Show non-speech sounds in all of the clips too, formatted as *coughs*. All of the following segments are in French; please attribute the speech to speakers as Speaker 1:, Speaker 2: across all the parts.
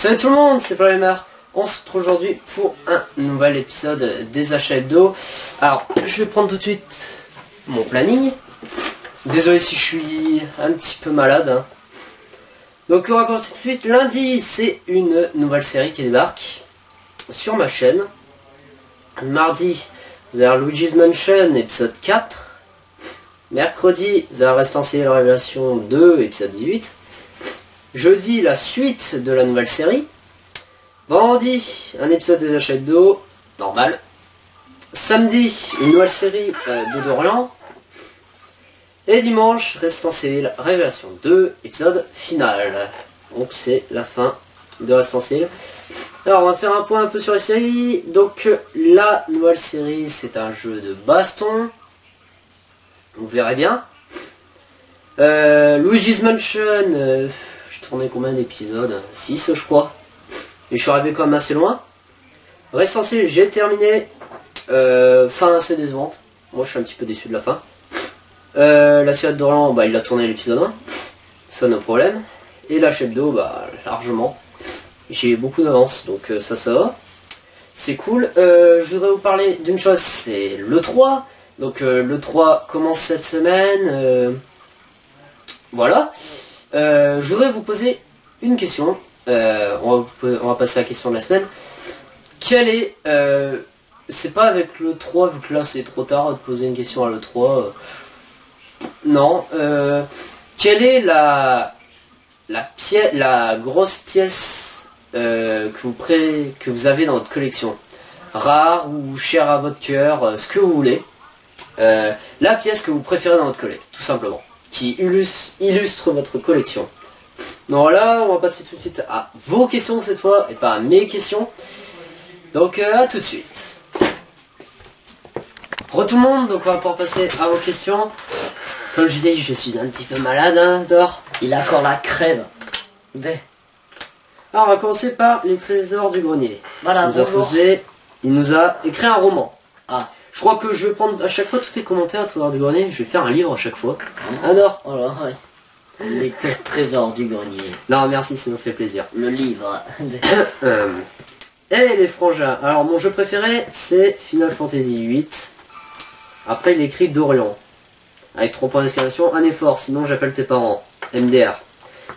Speaker 1: Salut tout le monde, c'est Paul On se retrouve aujourd'hui pour un nouvel épisode des achats d'eau. Alors, je vais prendre tout de suite mon planning. Désolé si je suis un petit peu malade. hein. Donc on va commencer tout de suite. Lundi, c'est une nouvelle série qui débarque sur ma chaîne. Mardi, vous avez Luigi's Mansion, épisode 4. Mercredi, vous avez Restant Ciel Révélation 2, épisode 18. Jeudi, la suite de la nouvelle série. Vendredi, un épisode des achats d'eau, normal. Samedi, une nouvelle série euh, de Dorian. Et dimanche, Restant Civil, Révélation 2, épisode final. Donc c'est la fin de Restant Civil. Alors on va faire un point un peu sur les séries. Donc la nouvelle série, c'est un jeu de baston. Vous verrez bien. Euh, Luigi's Mansion, euh, tourné combien d'épisodes 6 je crois. Et je suis arrivé quand même assez loin. Civil, j'ai terminé. Euh, fin assez décevante. Moi je suis un petit peu déçu de la fin. Euh, la série d'Orlan, bah, il a tourné l'épisode 1. Ça, no problème. Et la chef d'eau, bah, largement. J'ai beaucoup d'avance, donc euh, ça, ça va. C'est cool. Je voudrais vous parler d'une chose, c'est le 3. Donc le 3 commence cette semaine. voilà. Euh, je voudrais vous poser une question. Euh, on, va, passer à la question de la semaine. Quelle est... euh, c'est pas avec le 3, vu que là c'est trop tard de poser une question à le 3. euh, non. quelle est la la pièce, la grosse pièce que vous pré- que vous avez dans votre collection, rare ou chère à votre cœur, ce que vous voulez. La pièce que vous préférez dans votre collecte, tout simplement, qui illustre, votre collection. Donc voilà, on va passer tout de suite à vos questions cette fois et pas à mes questions. Donc euh, à tout de suite. Re tout le monde, donc on va pouvoir passer à vos questions. Comme je dis, je suis un petit peu malade, hein, dehors.
Speaker 2: Il a encore la crève.
Speaker 1: Alors, on va commencer par les trésors du grenier.
Speaker 2: Voilà,
Speaker 1: Il nous a posé, il nous a écrit un roman.
Speaker 2: Ah.
Speaker 1: Je crois que je vais prendre à chaque fois tous tes commentaires, trésors du grenier. Je vais faire un livre à chaque fois. Alors
Speaker 2: Oh là, ouais. Les tr- trésors du grenier.
Speaker 1: Non, merci, ça nous fait plaisir.
Speaker 2: Le livre. *coughs*
Speaker 1: Euh, Et les frangins. Alors, mon jeu préféré, c'est Final Fantasy VIII. Après, il écrit Dorian. Avec trois points d'exclamation, un effort, sinon j'appelle tes parents. MDR.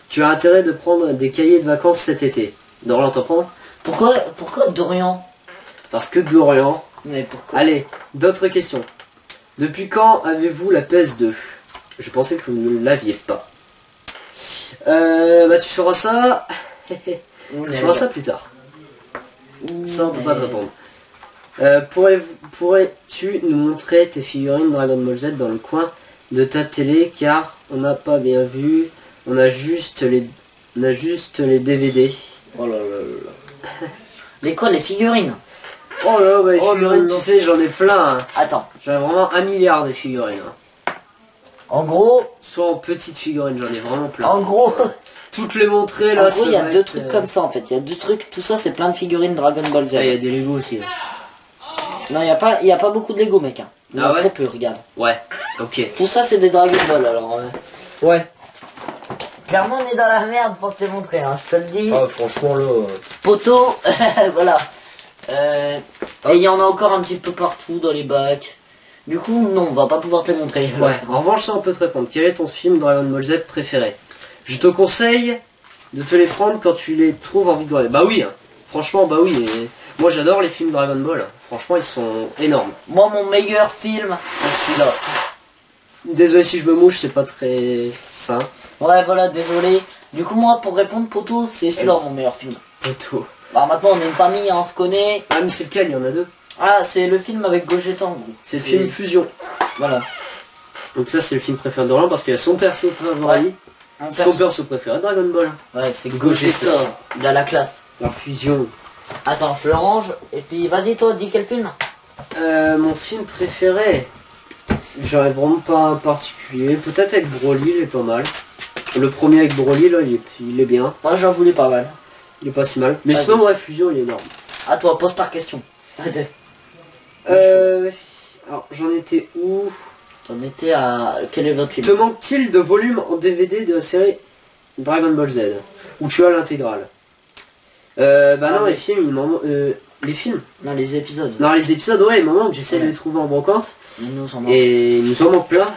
Speaker 1: Tu as intérêt de prendre des cahiers de vacances cet été. Dorian, t'en prends?
Speaker 2: Pourquoi, pourquoi Dorian?
Speaker 1: Parce que Dorian.
Speaker 2: Mais pourquoi
Speaker 1: Allez, d'autres questions. Depuis quand avez-vous la PS2 Je pensais que vous ne l'aviez pas. Euh, bah tu sauras ça. *laughs* tu sauras ça plus tard. Ça on peut pas te répondre. Euh, pourrais- Pourrais-tu nous montrer tes figurines Dragon Ball Z dans le coin de ta télé? Car on n'a pas bien vu. On a juste les, on a juste les DVD.
Speaker 2: Oh là là. Les quoi, les figurines?
Speaker 1: Oh là, bah, les
Speaker 2: Oh
Speaker 1: figurines,
Speaker 2: là
Speaker 1: tu sais, j'en ai plein. hein.
Speaker 2: Attends.
Speaker 1: J'en ai vraiment un milliard de figurines. hein.
Speaker 2: En gros,
Speaker 1: Soit en petites figurines, j'en ai vraiment plein.
Speaker 2: en gros, *laughs*
Speaker 1: Toutes les montrer
Speaker 2: en
Speaker 1: là,
Speaker 2: gros,
Speaker 1: ça
Speaker 2: il y a deux trucs
Speaker 1: euh,
Speaker 2: comme ça en fait. Il y a deux trucs, tout ça c'est plein de figurines Dragon Ball Z.
Speaker 1: Ah, il y a des Lego aussi. là.
Speaker 2: Non, il y a pas, il y a pas beaucoup de Lego mec. Hein. Il y en
Speaker 1: Ah
Speaker 2: a
Speaker 1: ouais
Speaker 2: très peu, regarde.
Speaker 1: Ouais, ok.
Speaker 2: Tout ça c'est des Dragon Ball alors. euh.
Speaker 1: Ouais.
Speaker 2: Clairement on est dans la merde pour te les montrer, hein. je te le dis.
Speaker 1: Ah, franchement là. euh,
Speaker 2: Poteau, *laughs* voilà. Euh, et il y en a encore un petit peu partout dans les bacs. Du coup, non, on va pas pouvoir te les montrer.
Speaker 1: Ouais, en revanche, ça on peut te répondre. Quel est ton film Dragon Ball Z préféré? Je te conseille de te les prendre quand tu les trouves en vidéo. Bah oui, hein. franchement, bah oui. et Moi j'adore les films Dragon Ball. Franchement, ils sont énormes.
Speaker 2: Moi, mon meilleur film, c'est celui-là.
Speaker 1: Désolé si je me mouche, c'est pas très sain.
Speaker 2: Ouais, voilà, désolé. Du coup, moi, pour répondre, Poteau, c'est celui-là mon meilleur film.
Speaker 1: Poteau.
Speaker 2: Alors maintenant, on est une famille, hein, on se connaît.
Speaker 1: Ah, mais c'est lequel? Il y en a deux.
Speaker 2: Ah, c'est le film avec Gogeta, en gros.
Speaker 1: C'est le film Fusion.
Speaker 2: Voilà.
Speaker 1: Donc ça, c'est le film préféré d'Orient parce qu'il y a son perso favori. Son
Speaker 2: perso-
Speaker 1: perso préféré, Dragon Ball.
Speaker 2: Ouais, c'est
Speaker 1: Gogeta.
Speaker 2: Gogeta. Il a la classe.
Speaker 1: La fusion.
Speaker 2: Attends, je le range. Et puis, vas-y, toi, dis quel film
Speaker 1: Euh, mon film préféré J'arrive vraiment pas un particulier. Peut-être avec Broly, il est pas mal. Le premier avec Broly, là, il est, il est bien.
Speaker 2: Moi, j'en voulais pas mal.
Speaker 1: Il est pas si mal. Mais sinon, bref, Fusion, il est énorme.
Speaker 2: À toi, pose ta question. *laughs*
Speaker 1: Euh, alors, j'en étais où?
Speaker 2: T'en étais à. Quel est votre film?
Speaker 1: Te manque-t-il de volume en DVD de la série Dragon Ball Z? Où tu as l'intégrale? Euh, bah
Speaker 2: Ah,
Speaker 1: non,
Speaker 2: mais-
Speaker 1: les films, il m'en euh, les films?
Speaker 2: Non, les épisodes.
Speaker 1: Non, les épisodes, ouais, il m'en manque, j'essaie de
Speaker 2: Ouais.
Speaker 1: les trouver en brocante.
Speaker 2: Nous, on,
Speaker 1: Et il nous en manque plein,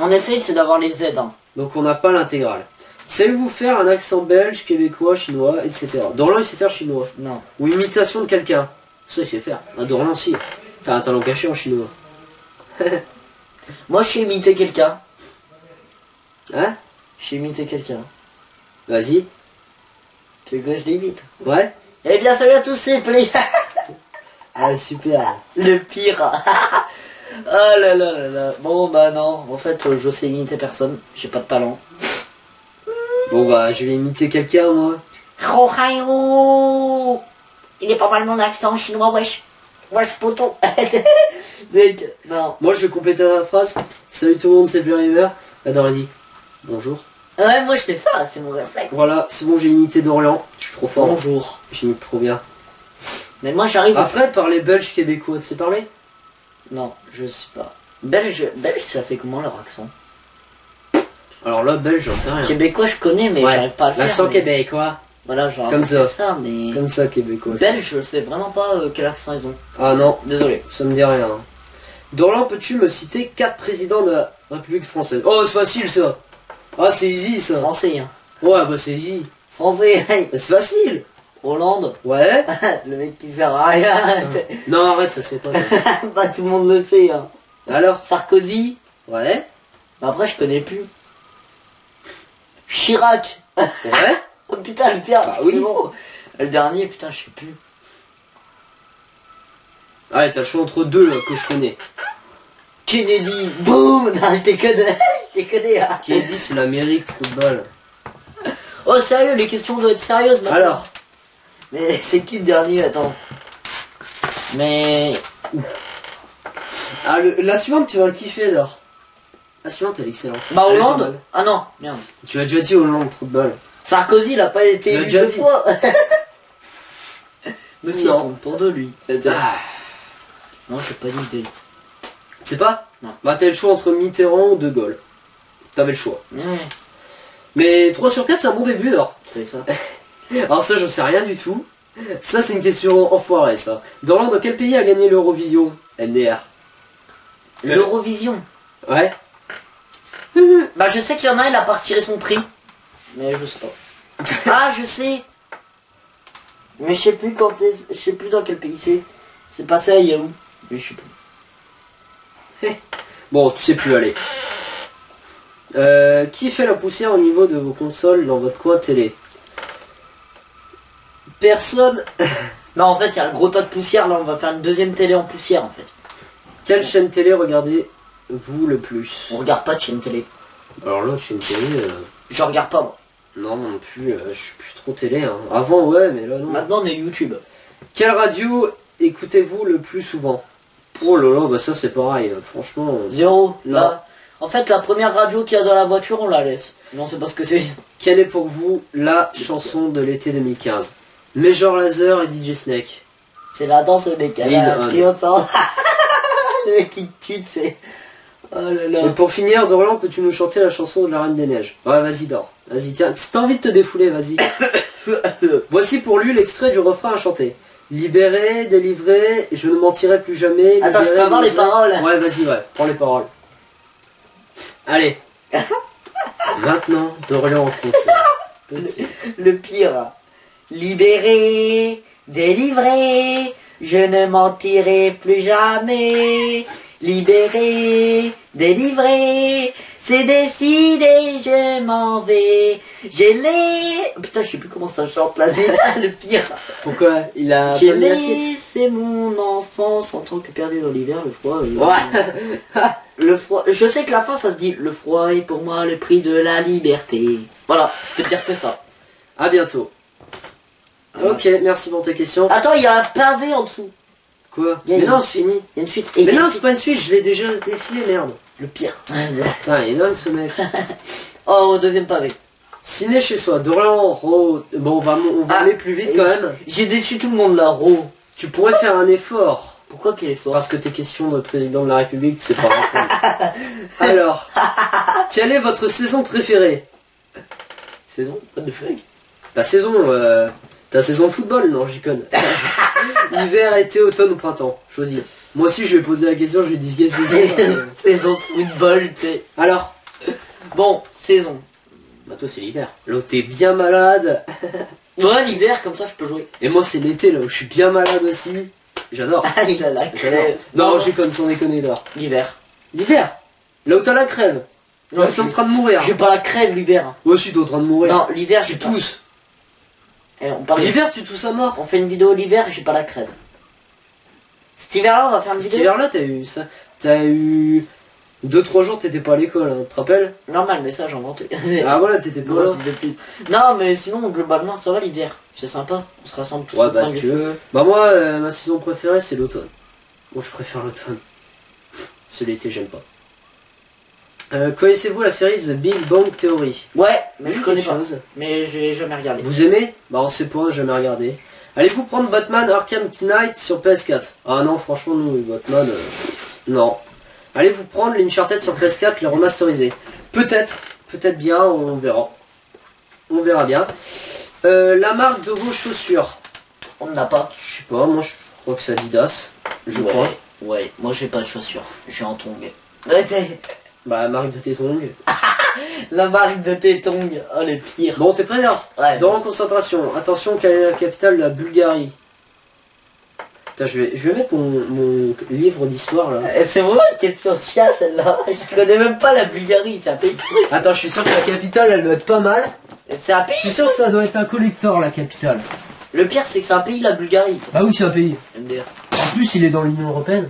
Speaker 2: on essaye, c'est d'avoir les aides. Hein.
Speaker 1: donc on n'a pas l'intégrale. Savez-vous faire un accent belge, québécois, chinois, etc. Dorlan, il sait faire chinois.
Speaker 2: Non.
Speaker 1: Ou imitation de quelqu'un. Ça, il sait faire. Ah, Dorlan, si. T'as un talent caché en chinois. *laughs*
Speaker 2: Moi, je sais imiter quelqu'un.
Speaker 1: Hein?
Speaker 2: Je sais imiter quelqu'un.
Speaker 1: Vas-y.
Speaker 2: Tu veux que je l'imite?
Speaker 1: Ouais
Speaker 2: Eh bien, salut à tous, c'est Play.
Speaker 1: Ah, super.
Speaker 2: Le pire. *laughs* oh là là là là. Bon, bah non. En fait, euh, je sais imiter personne. J'ai pas de talent.
Speaker 1: Bon, bah, je vais imiter quelqu'un, moi.
Speaker 2: Rohairo Il est pas mal mon accent chinois, wesh. Wesh, poto. *laughs* Mec, non.
Speaker 1: Moi, je vais compléter la phrase. Salut tout le monde, c'est Pierre River. Adore, dit. Bonjour.
Speaker 2: Ouais, moi je fais ça, c'est mon réflexe.
Speaker 1: Voilà, c'est bon, j'ai imité Dorlan. Je suis trop fort.
Speaker 2: Bonjour.
Speaker 1: J'imite trop bien.
Speaker 2: Mais moi j'arrive à...
Speaker 1: Après, parler belge québécois, tu sais parler?
Speaker 2: Non, je sais pas. Belge, belge, ça fait comment leur accent?
Speaker 1: Alors là, belge, j'en sais rien.
Speaker 2: Québécois, je connais, mais
Speaker 1: Ouais,
Speaker 2: j'arrive pas à le faire.
Speaker 1: L'accent
Speaker 2: mais-
Speaker 1: québécois.
Speaker 2: Voilà, genre
Speaker 1: Comme ça.
Speaker 2: ça, mais...
Speaker 1: Comme ça, québécois.
Speaker 2: Belge, je sais vraiment pas euh, quel accent ils ont.
Speaker 1: Ah non,
Speaker 2: Désolé.
Speaker 1: ça me dit rien. Dorlan, peux-tu me citer quatre présidents de la République française? Oh, c'est facile ça. Ah, c'est easy ça.
Speaker 2: Français, hein.
Speaker 1: Ouais, bah c'est easy.
Speaker 2: Français, *laughs* hey.
Speaker 1: C'est facile.
Speaker 2: Hollande.
Speaker 1: Ouais. *laughs*
Speaker 2: le mec qui sert à rien.
Speaker 1: Non, arrête, ça fait pas. *laughs*
Speaker 2: bah tout le monde le sait, hein.
Speaker 1: Alors?
Speaker 2: Sarkozy.
Speaker 1: Ouais.
Speaker 2: Mais après, je connais plus. Chirac.
Speaker 1: Ouais.
Speaker 2: Oh *laughs* putain, le pire.
Speaker 1: Bah oui.
Speaker 2: bon. Le dernier, putain, je sais plus.
Speaker 1: Allez, t'as le choix entre deux là, que je connais.
Speaker 2: Kennedy. Boum. *laughs* Non, je déconne. *laughs* je déconne, hein.
Speaker 1: Dit c'est l'Amérique, trou de balle.
Speaker 2: Oh sérieux, les questions doivent être sérieuses maintenant.
Speaker 1: Alors,
Speaker 2: Mais c'est qui le dernier Attends. Mais...
Speaker 1: ah, le- la suivante, tu vas kiffer alors. La suivante, elle est excellente.
Speaker 2: Bah Hollande. Ah non, merde.
Speaker 1: Tu as déjà dit Hollande, trou de balle.
Speaker 2: Sarkozy, il a pas été élu deux
Speaker 1: dit.
Speaker 2: fois. *laughs* Mais si,
Speaker 1: Non.
Speaker 2: pour de lui.
Speaker 1: Ah,
Speaker 2: Non, j'ai pas d'idée.
Speaker 1: tu sais pas
Speaker 2: Non.
Speaker 1: Bah, t'as le choix entre Mitterrand ou De Gaulle. T'avais le choix.
Speaker 2: Ouais,
Speaker 1: Mais 3 sur 4, c'est un bon début alors.
Speaker 2: ça. *laughs*
Speaker 1: Alors ça, je sais rien du tout. Ça, c'est une question enfoirée, ça. Dorlan, dans quel pays a gagné l'Eurovision? MDR.
Speaker 2: L'Eurovision.
Speaker 1: Ouais. *laughs*
Speaker 2: Bah je sais qu'il y en a, il a pas retiré son prix. Mais je sais pas. *laughs* ah, je sais. Mais je sais plus quand je sais plus dans quel pays c'est. C'est passé à Yahoo. Mais je sais plus. *laughs*
Speaker 1: Bon, tu sais plus, allez. Euh, qui fait la poussière au niveau de vos consoles dans votre coin télé? Personne.
Speaker 2: Non, en fait, il y a le gros tas de poussière. Là, on va faire une deuxième télé en poussière, en fait.
Speaker 1: Quelle chaîne télé regardez-vous le plus
Speaker 2: On regarde pas de chaîne télé.
Speaker 1: Alors là, chaîne télé, euh,
Speaker 2: Je regarde pas, moi.
Speaker 1: non, non plus, euh, je suis plus trop télé. hein. Avant, ouais, mais là, non.
Speaker 2: Maintenant, on est YouTube.
Speaker 1: Quelle radio écoutez-vous le plus souvent? Oh là là, bah ça c'est pareil, euh, franchement. euh,
Speaker 2: Zéro.
Speaker 1: Non.
Speaker 2: Là. En fait, la première radio qu'il y a dans la voiture, on la laisse. Non, c'est pas ce que c'est.
Speaker 1: Quelle est pour vous la chanson de l'été 2015 Major Laser et DJ Snake.
Speaker 2: C'est la danse des canards. Le mec qui te *laughs* tue, c'est... Oh là là.
Speaker 1: Et pour finir, Dorian, peux-tu nous chanter la chanson de la Reine des Neiges? Ouais, vas-y, dors. Vas-y, tiens, si t'as envie de te défouler, vas-y. *coughs* *coughs* Voici pour lui l'extrait du refrain à chanter. Libéré, délivré, je ne mentirai plus jamais.
Speaker 2: Attends, je peux avoir les paroles
Speaker 1: Ouais, vas-y, ouais, prends les paroles. Allez. *laughs* Maintenant, Dorian en français. *laughs* Tout de suite.
Speaker 2: Le pire. Libéré, délivré, je ne mentirai plus jamais. Libéré, délivré, c'est décidé, je m'en vais. J'ai les... Putain, je sais plus comment ça chante là, zut, le pire.
Speaker 1: Pourquoi Il a
Speaker 2: J'ai laissé mon enfance en tant que perdu dans l'hiver, le froid. euh,
Speaker 1: Ouais. *laughs*
Speaker 2: Le froid. Je sais que la fin ça se dit le froid est pour moi le prix de la liberté. Voilà, je peux te dire que ça.
Speaker 1: À bientôt. Ok, merci pour tes questions.
Speaker 2: Attends, il y a un pavé en dessous.
Speaker 1: Quoi Mais non, c'est fini.
Speaker 2: Il y a une suite. Et
Speaker 1: Mais non, c'est pas une suite, je l'ai déjà défilé, merde.
Speaker 2: Le pire. *laughs*
Speaker 1: Putain, il est dingue ce mec. *laughs*
Speaker 2: Oh, au deuxième pavé.
Speaker 1: Ciné chez soi, Dorian, Ro... Bon, on va, on va
Speaker 2: Ah,
Speaker 1: aller plus vite quand même.
Speaker 2: J'ai déçu tout le monde là, Ro.
Speaker 1: Tu pourrais faire un effort.
Speaker 2: Pourquoi qu'il est fort
Speaker 1: Parce que tes questions de président de la République, c'est pas. *laughs* Alors, quelle est votre saison préférée?
Speaker 2: Saison? What the fuck
Speaker 1: Ta saison, euh, ta saison de football, non, j'y connais. *laughs* Hiver, été, automne ou printemps. Choisis. Moi aussi, je vais poser la question, je vais qu'est-ce que c'est.
Speaker 2: saison football, tu sais.
Speaker 1: Alors,
Speaker 2: Bon, saison.
Speaker 1: bah toi c'est l'hiver. L'autre t'es bien malade. *laughs*
Speaker 2: Ouais, l'hiver, comme ça, je peux jouer.
Speaker 1: Et moi c'est l'été là où je suis bien malade aussi. J'adore.
Speaker 2: Ah, il a la crève.
Speaker 1: Non, j'ai comme sans déconner là.
Speaker 2: L'hiver.
Speaker 1: L'hiver. Là où t'as la crève. Là où t'es en train de mourir.
Speaker 2: J'ai pas la crève l'hiver.
Speaker 1: Moi aussi t'es en train de mourir.
Speaker 2: Non, l'hiver,
Speaker 1: tu
Speaker 2: j'ai pas. Eh, on parle
Speaker 1: L'hiver tu tousses à mort.
Speaker 2: On fait une vidéo l'hiver, j'ai pas la crève. Cet hiver-là, on va faire une
Speaker 1: Cet
Speaker 2: vidéo.
Speaker 1: hiver là t'as eu ça. T'as eu 2-3 jours t'étais pas à l'école, hein, tu te rappelles
Speaker 2: Normal, mais ça, j'ai inventé. *laughs*
Speaker 1: Ah voilà, t'étais pas là.
Speaker 2: Non, mais sinon, globalement, ça va l'hiver. C'est sympa. On se rassemble tous
Speaker 1: Ouais,
Speaker 2: au
Speaker 1: bah,
Speaker 2: coin
Speaker 1: si
Speaker 2: du
Speaker 1: tu veux. Bah moi, euh, ma saison préférée c'est l'automne. Moi je préfère l'automne. C'est l'été, j'aime pas. Euh, Connaissez-vous la série The Big Bang Theory?
Speaker 2: Ouais, mais je connais pas.
Speaker 1: chose.
Speaker 2: Mais j'ai jamais regardé.
Speaker 1: Vous aimez? Bah on sait pas, jamais regardé. Allez-vous prendre Batman Arkham Knight sur PS4 Ah non, franchement, nous, Batman, euh, non. Allez-vous prendre l'Uncharted sur PS4, les remasteriser Peut-être, peut-être bien, on verra. On verra bien. Euh, la marque de vos chaussures?
Speaker 2: On n'a pas.
Speaker 1: Je sais pas, moi je crois que c'est Adidas. Je
Speaker 2: ouais,
Speaker 1: crois.
Speaker 2: Ouais, moi j'ai pas de chaussures. J'ai un tong. Ouais, t'es-
Speaker 1: Bah, la marque de tes tongs. *laughs*
Speaker 2: La marque de tes tongs. Oh, le pire.
Speaker 1: Bon, t'es prêt là
Speaker 2: Ouais.
Speaker 1: Dans la concentration, attention, quelle est la capitale de la Bulgarie Putain, je vais, je vais mettre mon, mon livre d'histoire là.
Speaker 2: Eh, C'est vraiment une question science celle-là. *laughs* Je connais même pas la Bulgarie, c'est un pays de truc.
Speaker 1: Attends, je suis sûr que la capitale elle doit être pas mal.
Speaker 2: C'est un pays.
Speaker 1: Je suis sûr que ça doit être un collector la capitale.
Speaker 2: Le pire c'est que c'est un pays la Bulgarie.
Speaker 1: Bah oui, c'est un pays.
Speaker 2: MDR.
Speaker 1: En plus, il est dans l'Union Européenne.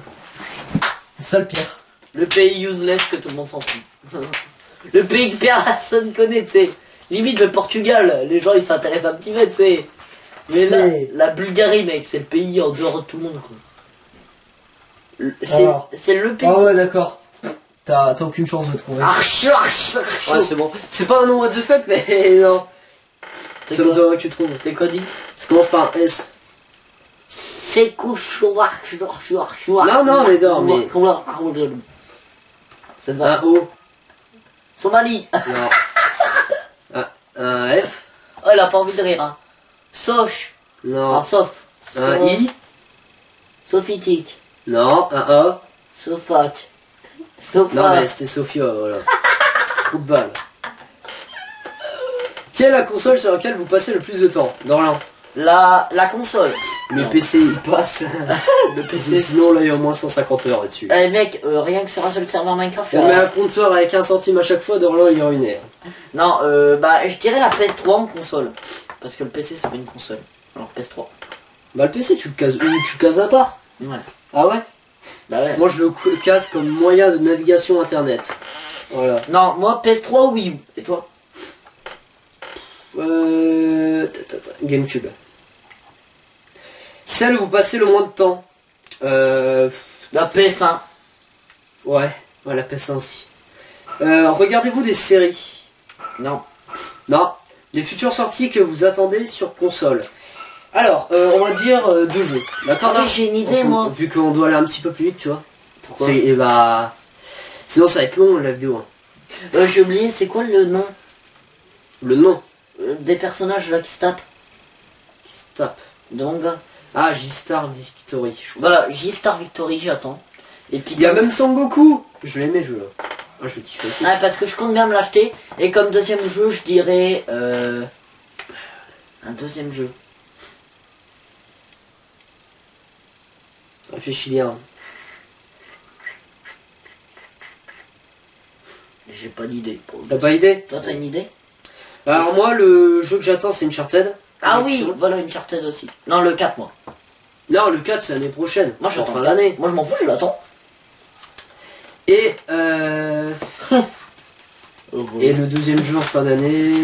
Speaker 1: C'est ça le pire.
Speaker 2: Le pays useless que tout le monde s'en fout. *laughs* le pays que personne connaît, tu sais. Limite le Portugal, les gens ils s'intéressent un petit peu, tu sais. Mais là,
Speaker 1: C'est-
Speaker 2: la Bulgarie, mec, c'est le pays en dehors de tout le monde, quoi. C'est le pays.
Speaker 1: Ah ouais, d'accord. T'as t'as aucune chance de trouver.
Speaker 2: Arch, arch, arch.
Speaker 1: Ouais, c'est bon. C'est pas un nom what the fuck, mais *laughs* non.
Speaker 2: C'est
Speaker 1: me donnerait que tu trouves.
Speaker 2: T'es quoi dit
Speaker 1: Ça commence par un S.
Speaker 2: C'est choir.
Speaker 1: Non, non, mais non, mais-
Speaker 2: Ça te va.
Speaker 1: Un O.
Speaker 2: Somalie.
Speaker 1: Non. Un, un F.
Speaker 2: Oh, elle a pas envie de rire, hein. Soch.
Speaker 1: Non.
Speaker 2: Un sof.
Speaker 1: Un
Speaker 2: So-
Speaker 1: I.
Speaker 2: Sophitique.
Speaker 1: Non. Un A.
Speaker 2: Sofac. Sofa.
Speaker 1: Non mais c'était Sophia, voilà. Trou de balle. Quelle est la console sur laquelle vous passez le plus de temps? Dorlan.
Speaker 2: La, la console.
Speaker 1: Le. PC il passe. *laughs*
Speaker 2: Le PC.
Speaker 1: Sinon là il y a au moins 150 heures dessus.
Speaker 2: Eh mec, euh, rien que sur un seul serveur Minecraft,
Speaker 1: On
Speaker 2: suis
Speaker 1: met un compteur avec un centime à chaque fois, Dorlan il est ruiné.
Speaker 2: Non, euh, bah je dirais la PS3 en console. Parce que le PC c'est pas une console. Alors PS3.
Speaker 1: Bah le PC tu le cases où Tu le cases à part
Speaker 2: Ouais.
Speaker 1: Ah ouais?
Speaker 2: Bah ouais.
Speaker 1: Moi je le casse comme moyen de navigation internet. Voilà.
Speaker 2: Non, moi PS3 oui. Et toi?
Speaker 1: Euh... Gamecube. Celle où vous passez le moins de temps. Euh...
Speaker 2: La PS1.
Speaker 1: Ouais, ouais, la PS1 aussi. Euh, Regardez-vous des séries?
Speaker 2: Non.
Speaker 1: Non. Les futures sorties que vous attendez sur console. Alors, euh, on va dire deux jeux. D'accord
Speaker 2: oui, j'ai une idée,
Speaker 1: On-
Speaker 2: moi.
Speaker 1: Vu qu'on doit aller un petit peu plus vite, tu vois.
Speaker 2: Pourquoi?
Speaker 1: Et bah... Sinon ça va être long la vidéo. hein.
Speaker 2: Euh, J'ai oublié, c'est quoi le nom?
Speaker 1: Le nom
Speaker 2: des personnages là qui se tapent
Speaker 1: qui se tape.
Speaker 2: Donc,
Speaker 1: Ah, J-Star Victory. je
Speaker 2: voilà, J-Star Victory, j'attends. Et puis,
Speaker 1: Il y a même Son Goku Je l'aimais jeu là. Ah, je le kiffe aussi.
Speaker 2: Ouais, parce que je compte bien me l'acheter. Et comme deuxième jeu, je dirais... Euh... Un deuxième jeu.
Speaker 1: Réfléchis bien.
Speaker 2: J'ai pas d'idée.
Speaker 1: T'as pas idée
Speaker 2: Toi, t'as une idée?
Speaker 1: Alors moi, le jeu que j'attends, c'est Uncharted.
Speaker 2: Ah oui, voilà une Uncharted aussi. Non, le 4, moi.
Speaker 1: Non, le 4, c'est l'année prochaine.
Speaker 2: Moi,
Speaker 1: en
Speaker 2: j'attends
Speaker 1: fin
Speaker 2: le 4.
Speaker 1: d'année.
Speaker 2: Moi, je m'en fous, je l'attends.
Speaker 1: Et, euh, *laughs* et le deuxième en fin d'année...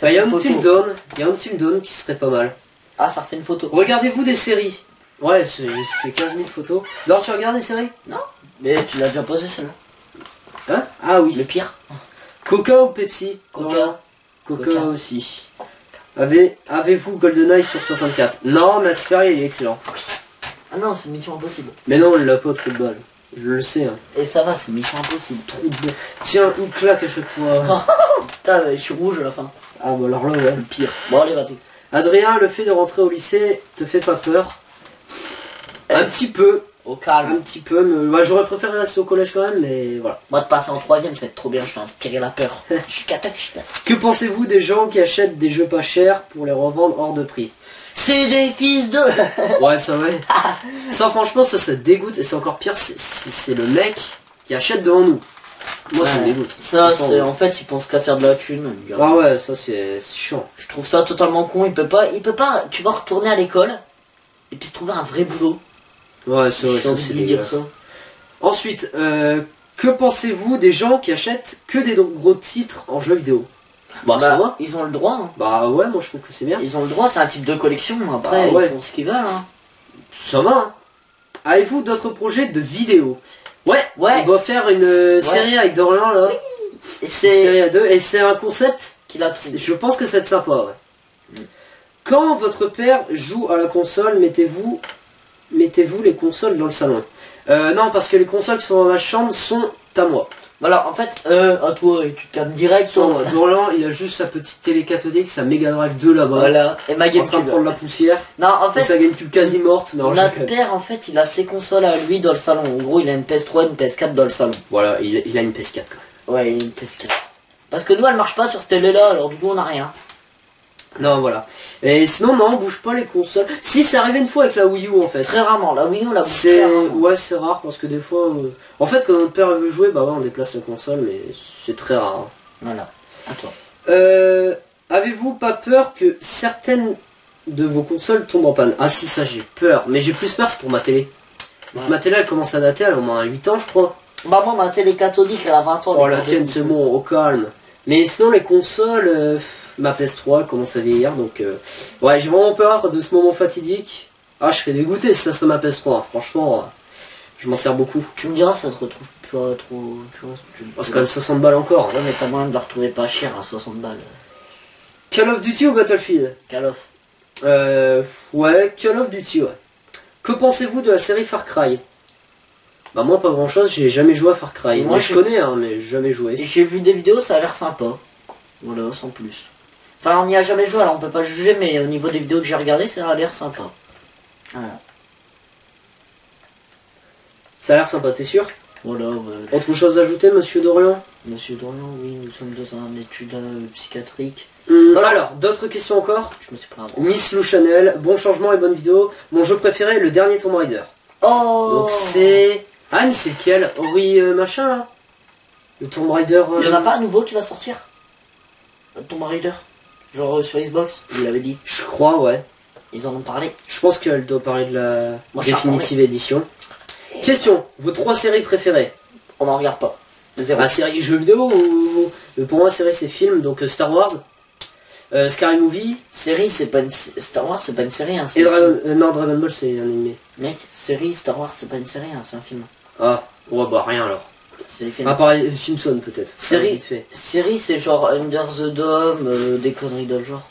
Speaker 1: Bah, il y a Until. Dawn. Il y a Until Dawn qui serait pas mal.
Speaker 2: Ah, ça refait une photo.
Speaker 1: Regardez-vous des séries. Ouais, c'est il fait 15 000 photos. Alors, tu regardes des séries?
Speaker 2: Mais tu l'as déjà posé, celle-là.
Speaker 1: Hein? Ah oui.
Speaker 2: Le pire
Speaker 1: Coca ou Pepsi
Speaker 2: Coca.
Speaker 1: Coca,
Speaker 2: Coca.
Speaker 1: aussi. Avez, avez-vous GoldenEye sur 64 Non, mais Asper, il est excellent.
Speaker 2: Ah non, c'est Mission Impossible.
Speaker 1: Mais non, on l'a pas au trou de balle. Je le sais. Hein.
Speaker 2: Et ça va, c'est mission impossible.
Speaker 1: Trop bon. Tiens, une claque à chaque fois. *laughs*
Speaker 2: Putain, je suis rouge à la fin.
Speaker 1: ah bah alors là, ouais.
Speaker 2: Le pire. Bon, allez, vas-y.
Speaker 1: Adrien, le fait de rentrer au lycée te fait pas peur? Un petit peu.
Speaker 2: Au
Speaker 1: Un
Speaker 2: calme.
Speaker 1: petit peu. Mais, bah, J'aurais préféré rester au collège quand même, mais voilà.
Speaker 2: Moi, de passer en troisième, c'est trop bien. Je vais inspirer la peur. *laughs* Chut,
Speaker 1: Que pensez-vous des gens qui achètent des jeux pas chers pour les revendre hors de prix?
Speaker 2: C'est des fils de... *laughs*
Speaker 1: Ouais, ça va. *laughs* Ça, franchement, ça, ça dégoûte. Et c'est encore pire, c'est- c'est c'est le mec qui achète devant nous. Moi, ça me dégoûte.
Speaker 2: Ça, c'est en fait, ils pensent qu'à faire de la thune. gars.
Speaker 1: Ah ouais, ça, c'est c'est chiant.
Speaker 2: Je trouve ça totalement con. Il peut pas, il peut pas. Tu vas retourner à l'école et puis se trouver un vrai boulot.
Speaker 1: Ouais, c'est vrai, ça, c'est
Speaker 2: dire ça.
Speaker 1: Ensuite, euh, que pensez-vous des gens qui achètent que des gros titres en jeux vidéo? Bah, ça
Speaker 2: Bah,
Speaker 1: va.
Speaker 2: Ils ont le droit. hein.
Speaker 1: Bah ouais, moi je trouve que c'est bien.
Speaker 2: Ils ont le droit. C'est un type de collection. Après,
Speaker 1: Bah, ouais.
Speaker 2: ils font ce qu'ils veulent. Hein.
Speaker 1: Ça va. hein. Avez-vous d'autres projets de vidéos Ouais,
Speaker 2: Ouais.
Speaker 1: on doit faire une euh, série avec Dorian là.
Speaker 2: Et
Speaker 1: Une série à deux. Et c'est un concept,
Speaker 2: qu'il a trouvé.
Speaker 1: je pense que ça va être sympa, ouais. Quand votre père joue à la console, mettez-vous mettez-vous les consoles dans le salon. Euh, non, parce que les consoles qui sont dans ma chambre sont à moi.
Speaker 2: Voilà, en fait, euh, à toi, et tu te calmes direct.
Speaker 1: Sur moi. Dorian, il a juste sa petite télé cathodique, sa Mega Drive 2 là-bas.
Speaker 2: Voilà. Et ma
Speaker 1: En train de
Speaker 2: GameCube.
Speaker 1: prendre la poussière.
Speaker 2: Non, en
Speaker 1: Et
Speaker 2: fait,
Speaker 1: sa GameCube quasi morte. Non, je
Speaker 2: notre
Speaker 1: déconne.
Speaker 2: père, en fait, il a ses consoles à lui dans le salon. En gros, il a une PS3 une PS4 dans le salon.
Speaker 1: Voilà, il, il a une PS4 quand même.
Speaker 2: Ouais, une PS4. Parce que nous, elle marche pas sur cette télé-là, alors du coup, on a rien.
Speaker 1: Non, voilà. Et sinon, non, on bouge pas les consoles. Si, c'est arrivé une fois avec la Wii U en fait.
Speaker 2: Très rarement. Là, oui, on l'a
Speaker 1: C'est
Speaker 2: très rarement.
Speaker 1: ouais, c'est rare parce que des fois, euh, en fait, quand notre père veut jouer, bah ouais, on déplace la console, mais c'est très rare. hein.
Speaker 2: Voilà. À toi.
Speaker 1: Euh, Avez-vous pas peur que certaines de vos consoles tombent en panne? Ah si, ça j'ai peur, mais j'ai plus peur c'est pour ma télé.
Speaker 2: Ouais.
Speaker 1: Ma télé, elle commence à dater, elle a au moins 8 ans, je crois.
Speaker 2: Bah, moi, ma télé cathodique, elle a 20 ans.
Speaker 1: Oh la tienne, c'est bon, au calme. Mais sinon, les consoles, euh, ma PS3 elle commence à vieillir, donc euh, ouais, j'ai vraiment peur de ce moment fatidique. Ah, je serais dégoûté si ça serait ma PS3, hein. franchement, euh, je m'en sers beaucoup.
Speaker 2: Tu me diras, ça se retrouve pas trop. Vois, tu-
Speaker 1: Oh, c'est quand même 60 balles encore. hein.
Speaker 2: Ouais, mais t'as moyen de la retrouver pas cher à 60 balles.
Speaker 1: Call of Duty ou Battlefield?
Speaker 2: Call of.
Speaker 1: Euh, ouais, Call of Duty, ouais. Que pensez-vous de la série Far Cry? Bah moi pas grand chose, j'ai jamais joué à Far Cry.
Speaker 2: Moi,
Speaker 1: Moi je connais hein, mais jamais joué.
Speaker 2: j'ai vu des vidéos, ça a l'air sympa. Voilà, sans plus. Enfin, on n'y a jamais joué, alors on peut pas juger, mais au niveau des vidéos que j'ai regardées, ça a l'air sympa. Voilà.
Speaker 1: Ça a l'air sympa, t'es sûr?
Speaker 2: Voilà.
Speaker 1: Autre chose à ajouter, monsieur Dorian?
Speaker 2: Monsieur Dorian, oui, nous sommes dans un étude euh, psychiatrique.
Speaker 1: Hum, Alors, d'autres questions encore?
Speaker 2: Je me suis pas avant.
Speaker 1: Miss Lou Chanel, bon changement et bonne vidéo. Mon jeu préféré, le dernier Tomb Raider.
Speaker 2: Oh
Speaker 1: Donc c'est... Ah mais c'est lequel Ori euh, machin là? Le Tomb Raider... euh,
Speaker 2: Il y en a pas un nouveau qui va sortir? Tomb Raider Genre euh, sur Xbox, il l'avait dit.
Speaker 1: Je crois, ouais.
Speaker 2: Ils en ont parlé.
Speaker 1: Je pense qu'elle doit parler de la
Speaker 2: Moi, je suis
Speaker 1: définitive édition. Question, vos trois séries préférées?
Speaker 2: On n'en regarde pas. Zéro.
Speaker 1: Ah, série jeux vidéo ou... ou- Pour moi, série c'est film, donc euh, Star Wars, euh, Scary Movie,
Speaker 2: Série, c'est pas une... Star Wars, c'est pas une série, hein,
Speaker 1: et euh, non, Dragon Ball c'est un animé.
Speaker 2: Mec, série, Star Wars, c'est pas une série, hein, c'est un film.
Speaker 1: Ah, ouais bah rien alors.
Speaker 2: C'est des films.
Speaker 1: À part euh, Simpson peut-être.
Speaker 2: Série. Série, c'est genre Under the Dome, euh, des conneries de ce genre.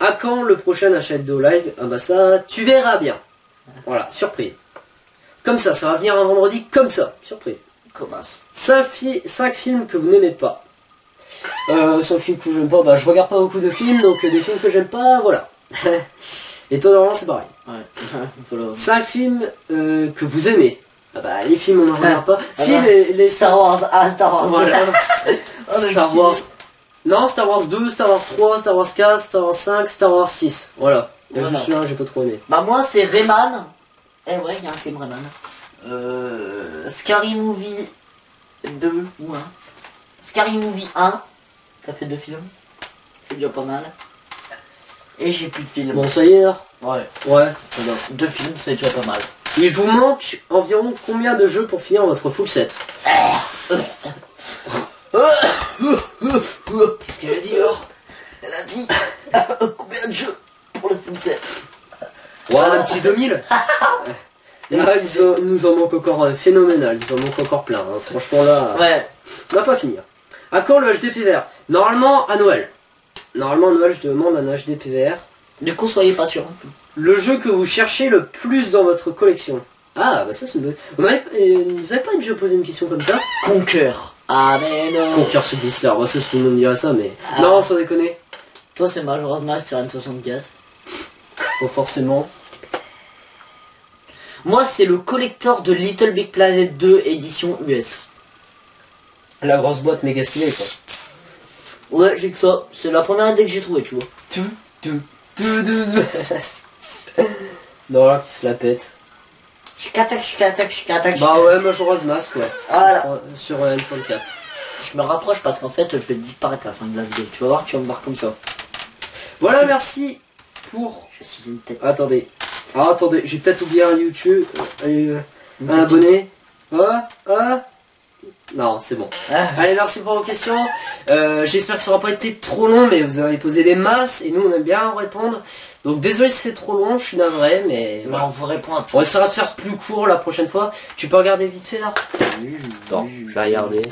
Speaker 1: À quand le prochain H2O Live? Ah bah ça, tu verras bien. Voilà, surprise. Comme ça, ça va venir un vendredi comme ça, surprise.
Speaker 2: Commence.
Speaker 1: 5, films que vous n'aimez pas. Euh, 5 films que j'aime pas, bah je regarde pas beaucoup de films, donc euh, des films que j'aime pas, voilà. *laughs* Et toi normalement c'est pareil.
Speaker 2: Ouais. *laughs* voilà.
Speaker 1: 5 films euh, que vous aimez. Ah bah les films on n'en regarde pas.
Speaker 2: Ah
Speaker 1: si
Speaker 2: bah.
Speaker 1: les, les
Speaker 2: Star Wars, ah Star Wars.
Speaker 1: Voilà. *laughs*
Speaker 2: Oh, mais
Speaker 1: Star
Speaker 2: je
Speaker 1: Wars. Non, Star Wars 2, Star Wars 3, Star Wars 4, Star Wars 5, Star Wars 6. Voilà. Et
Speaker 2: Voilà.
Speaker 1: juste là, j'ai pas trop aimé.
Speaker 2: Bah moi c'est Rayman. Eh ouais, il y a un film Rayman. Euh, Scary Movie 2 ou 1. Scary Movie 1. Ça fait deux films. C'est déjà pas mal. Et j'ai plus de films.
Speaker 1: Bon, ça y est.
Speaker 2: Ouais.
Speaker 1: Ouais.
Speaker 2: Deux films, c'est déjà pas mal.
Speaker 1: Il vous manque environ combien de jeux pour finir votre full set Qu'est-ce qu'elle a dit, alors
Speaker 2: Elle a dit *laughs* combien de jeux pour le full set
Speaker 1: Ouais, un petit 2000 *laughs* Là, ils il nous en manque encore euh, phénoménal, ils en manquent encore plein. hein. Franchement, là,
Speaker 2: Ouais.
Speaker 1: on va pas finir. À quand le HDP vert? Normalement, à Noël. Normalement, à Noël, je demande un HDP vert.
Speaker 2: Du coup, soyez pas sûr.
Speaker 1: Le jeu que vous cherchez le plus dans votre collection Ah, bah ça c'est une bonne... On avait... euh, nous avait pas déjà posé une question comme ça?
Speaker 2: Conquer. Ah mais non.
Speaker 1: Conquer ce blister, bah ça c'est tout le monde dirait ça, mais...
Speaker 2: Ah.
Speaker 1: Non, sans déconner.
Speaker 2: Toi c'est Majora's Mask sur N75.
Speaker 1: Pas forcément.
Speaker 2: Moi c'est le collector de Little Big Planet 2 édition US.
Speaker 1: La grosse boîte méga stylée, quoi.
Speaker 2: Ouais j'ai que ça. C'est la première idée que j'ai trouvée tu vois.
Speaker 1: Tout, tout, tout, tout. *laughs* *laughs* non, là, qui se la pète.
Speaker 2: Chikatak, chikatak, chikatak.
Speaker 1: Bah ouais, Majora's Mask, ouais.
Speaker 2: Voilà.
Speaker 1: Sur, sur euh, N64.
Speaker 2: Je me rapproche parce qu'en fait je vais disparaître à la fin de la vidéo. Tu vas voir, tu vas me voir comme ça.
Speaker 1: Voilà, merci pour...
Speaker 2: Je suis une tête.
Speaker 1: Attendez. Ah, attendez, j'ai peut-être oublié un YouTube. euh, un abonné. Ah, ah. Non, c'est bon.
Speaker 2: Ah.
Speaker 1: Allez, merci pour vos questions. Euh, J'espère que ça aura pas été trop long, mais vous avez posé des masses et nous on aime bien répondre. Donc désolé si c'est trop long, je suis navré, mais voilà.
Speaker 2: on vous répond à tout.
Speaker 1: On essaiera de faire plus court la prochaine fois. Tu peux regarder vite fait là Attends, je vais regarder.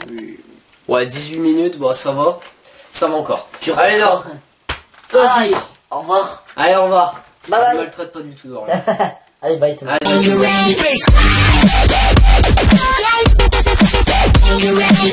Speaker 1: Ouais, 18 minutes, bon ça va. Ça va encore.
Speaker 2: Tu
Speaker 1: Allez, non.
Speaker 2: Vas-y.
Speaker 1: Vas-y.
Speaker 2: Au revoir.
Speaker 1: Allez, au revoir.
Speaker 2: Bye
Speaker 1: Je maltraite pas du tout, Dorian. *laughs*
Speaker 2: Allez bye. tout le monde.
Speaker 1: Allez. Are you ready?